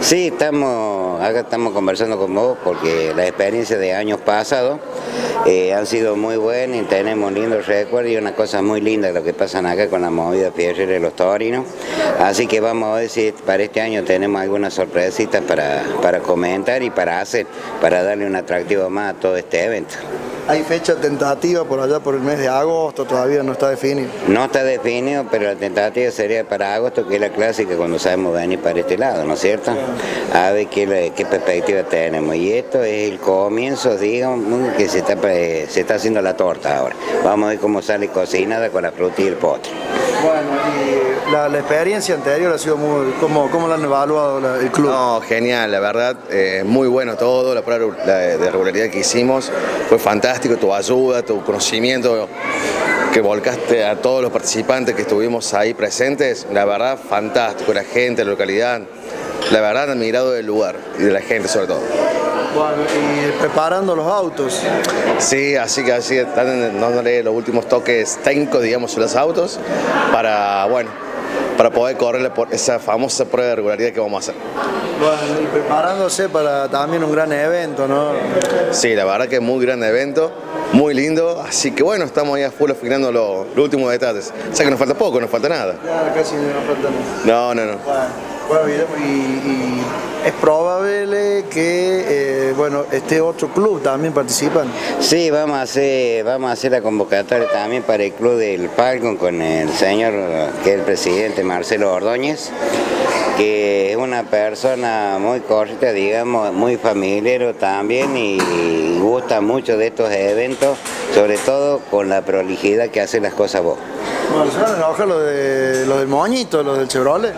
Sí, estamos, acá estamos conversando con vos porque la experiencia de años pasados eh, han sido muy buenas y tenemos lindos recuerdos y una cosa muy linda lo que pasan acá con la movida fierrera de los torinos. Así que vamos a ver si para este año tenemos algunas sorpresitas para, para comentar y para hacer, para darle un atractivo más a todo este evento. ¿Hay fecha tentativa por allá por el mes de agosto? Todavía no está definido. No está definido, pero la tentativa sería para agosto, que es la clásica cuando sabemos venir para este lado, ¿no es cierto? A ver qué, qué perspectiva tenemos. Y esto es el comienzo, digamos, que se está, se está haciendo la torta ahora. Vamos a ver cómo sale cocinada con la fruta y el pote. Bueno, y la, experiencia anterior ha sido muy... ¿Cómo, cómo la han evaluado el club? No, genial, la verdad, eh, muy bueno todo, la prueba de regularidad que hicimos fue fantástico, tu ayuda, tu conocimiento que volcaste a todos los participantes que estuvimos ahí presentes, la verdad, fantástico, la gente, la localidad, la verdad, admirado del lugar y de la gente sobre todo. Bueno, y preparando los autos. Sí, así que así están dándole los últimos toques técnicos, digamos, a los autos para, bueno, para poder correr por esa famosa prueba de regularidad que vamos a hacer. Bueno, y preparándose para también un gran evento, ¿no? Sí, la verdad que es muy gran evento, muy lindo, así que bueno, estamos ahí a full afinando los, últimos detalles. O sea que nos falta poco, nos falta nada. Ya, casi no nos falta nada. No, no, no. Bueno, y, es probable que eh, bueno, este otro club también participan. Sí, vamos a hacer, vamos a hacer la convocatoria también para el club del Falcon con el señor que es el presidente Marcelo Ordóñez que es una persona muy corta, digamos, muy familiar también y gusta mucho de estos eventos, sobre todo con la prolijidad que hace las cosas vos. Bueno, ¿se lo, de, lo del moñito, lo del Chevrolet?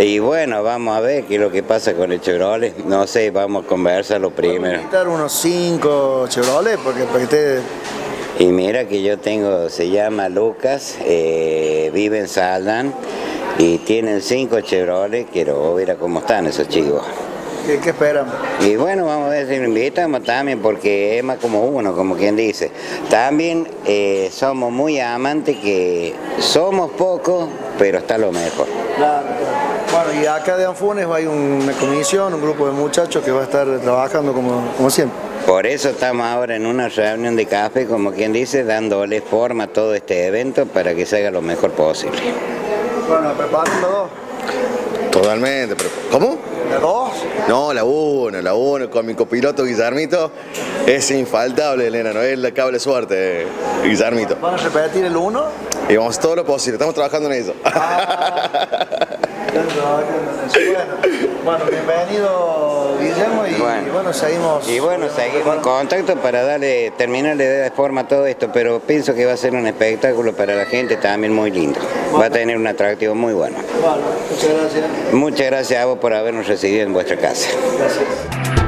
Y bueno, vamos a ver qué es lo que pasa con el Chevrolet. No sé, vamos a conversarlo primero. A unos cinco Chevrolet porque para que Y mira que yo tengo, se llama Lucas, eh, vive en Saldan y tienen cinco Chevrolet, quiero ver cómo están esos chicos. ¿Qué, ¿Qué, esperan? Y bueno, vamos a ver si lo invitamos también, porque es más como uno, como quien dice. También eh, somos muy amantes que somos pocos, pero está lo mejor. Claro, Bueno, y acá de Anfunes hay una comisión, un grupo de muchachos que va a estar trabajando como, como siempre. Por eso estamos ahora en una reunión de café, como quien dice, dándole forma a todo este evento para que se haga lo mejor posible. Bueno, preparan dos. Totalmente, pero ¿cómo? ¿La dos? No, la uno, la uno, con mi copiloto Guillermito. Es infaltable, Elena, no es la cable suerte, Guillermito. ¿Van a repetir el uno? Y vamos todo lo posible, estamos trabajando en eso. Ah, bueno, bienvenido Guillermo y bueno, seguimos. Y bueno, seguimos en contacto para darle, terminar de forma a todo esto, pero pienso que va a ser un espectáculo para la gente también muy lindo. Va a tener un atractivo muy bueno. Bueno, muchas gracias. Muchas gracias a vos por habernos recibido en vuestra casa. Gracias.